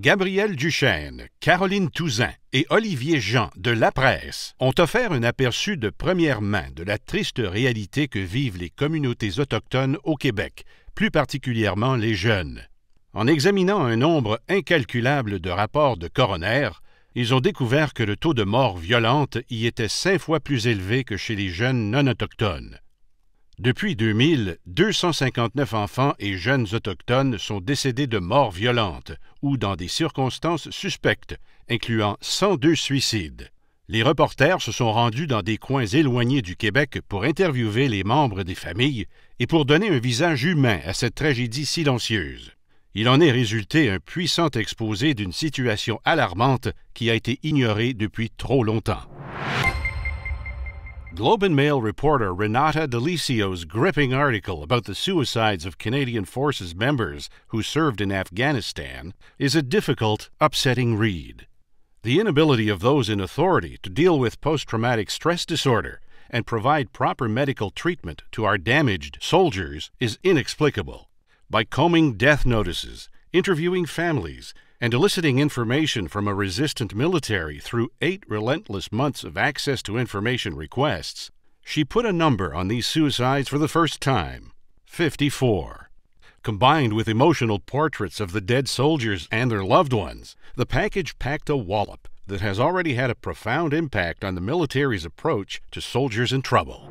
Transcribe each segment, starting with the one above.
Gabriel Duchesne, Caroline Touzin et Olivier Jean de La Presse ont offert un aperçu de première main de la triste réalité que vivent les communautés autochtones au Québec, plus particulièrement les jeunes. En examinant un nombre incalculable de rapports de coroner, ils ont découvert que le taux de mort violente y était cinq fois plus élevé que chez les jeunes non autochtones. Depuis 2000, 259 enfants et jeunes autochtones sont décédés de mort violente ou dans des circonstances suspectes, incluant 102 suicides. Les reporters se sont rendus dans des coins éloignés du Québec pour interviewer les membres des familles et pour donner un visage humain à cette tragédie silencieuse. Il en est résulté un puissant exposé d'une situation alarmante qui a été ignorée depuis trop longtemps. Globe and Mail reporter Renata D'Aliesio's gripping article about the suicides of Canadian Forces members who served in Afghanistan is a difficult, upsetting read. The inability of those in authority to deal with post traumatic stress disorder and provide proper medical treatment to our damaged soldiers is inexplicable. By combing death notices, interviewing families, and eliciting information from a resistant military through eight relentless months of access to information requests, she put a number on these suicides for the first time 54. Combined with emotional portraits of the dead soldiers and their loved ones, the package packed a wallop that has already had a profound impact on the military's approach to soldiers in trouble.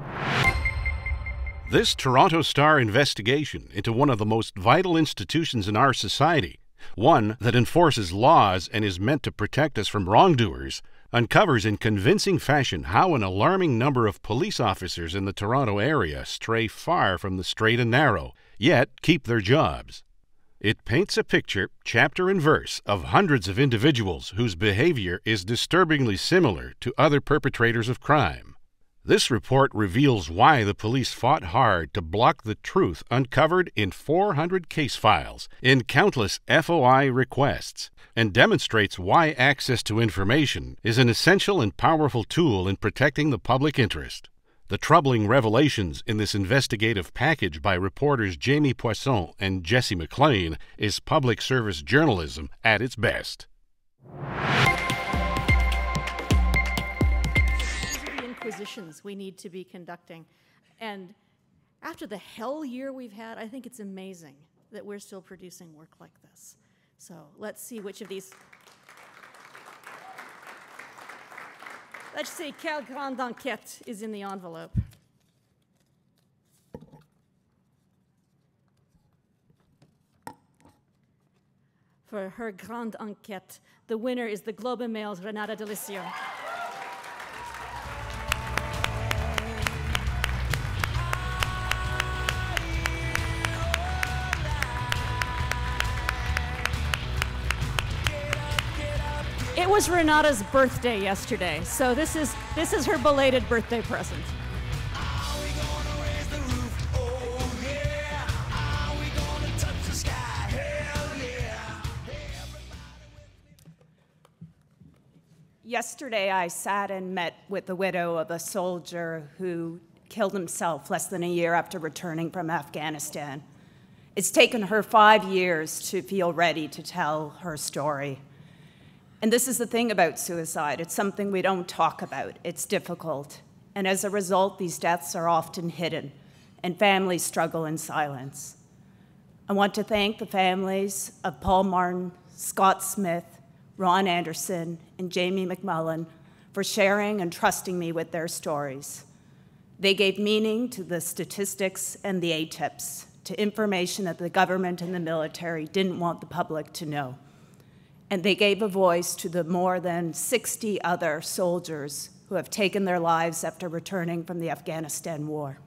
This Toronto Star investigation into one of the most vital institutions in our society one that enforces laws and is meant to protect us from wrongdoers, uncovers in convincing fashion how an alarming number of police officers in the Toronto area stray far from the straight and narrow, yet keep their jobs. It paints a picture, chapter and verse, of hundreds of individuals whose behavior is disturbingly similar to other perpetrators of crime. This report reveals why the police fought hard to block the truth uncovered in 400 case files, in countless FOI requests, and demonstrates why access to information is an essential and powerful tool in protecting the public interest. The troubling revelations in this investigative package by reporters Jayme Poisson and Jesse McLean is public service journalism at its best. Acquisitions we need to be conducting. And after the hell year we've had, I think it's amazing that we're still producing work like this. So let's see which of these. Let's see, quelle grande enquête is in the envelope. For her grande enquête, the winner is the Globe and Mail's Renata D'Aliesio. It was Renata's birthday yesterday, so this is this is her belated birthday present. Yesterday, I sat and met with the widow of a soldier who killed himself less than a year after returning from Afghanistan. It's taken her five years to feel ready to tell her story. And this is the thing about suicide it's something we don't talk about, it's difficult. And as a result, these deaths are often hidden, and families struggle in silence. I want to thank the families of Paul Martin, Scott Smith, Ron Anderson, and Jamie McMullen for sharing and trusting me with their stories. They gave meaning to the statistics and the ATIPs, to information that the government and the military didn't want the public to know and they gave a voice to the more than 60 other soldiers who have taken their lives after returning from the Afghanistan war.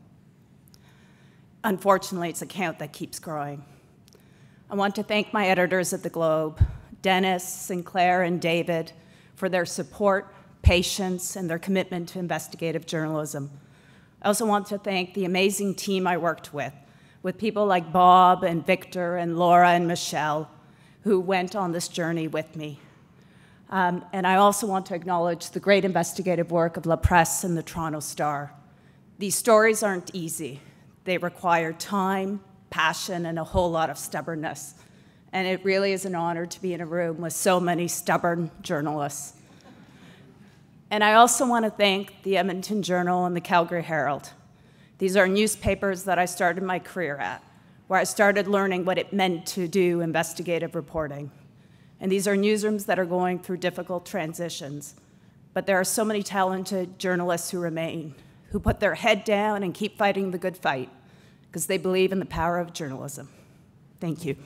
Unfortunately, it's a count that keeps growing. I want to thank my editors at the Globe, Dennis, Sinclair, and David, for their support, patience, and their commitment to investigative journalism. I also want to thank the amazing team I worked with, with people like Bob and Victor and Laura and Michelle, who went on this journey with me. Um, and I also want to acknowledge the great investigative work of La Presse and the Toronto Star. These stories aren't easy. They require time, passion, and a whole lot of stubbornness. and it really is an honor to be in a room with so many stubborn journalists. And I also want to thank the Edmonton Journal and the Calgary Herald. These are newspapers that I started my career at, where I started learning what it meant to do investigative reporting. And these are newsrooms that are going through difficult transitions. But there are so many talented journalists who remain, who put their head down and keep fighting the good fight because they believe in the power of journalism. Thank you.